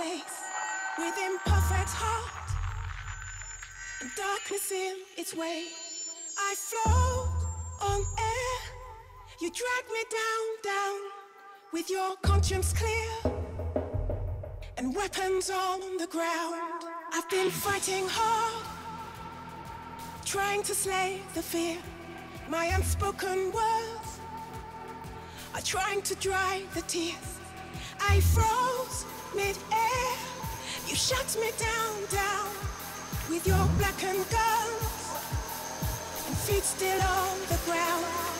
with imperfect heart and darkness in its way. I float on air. You drag me down, down with your conscience clear and weapons on the ground. I've been fighting hard, trying to slay the fear. My unspoken words are trying to dry the tears. I froze mid-air. Shut me down, down with your blackened guns and feet still on the ground.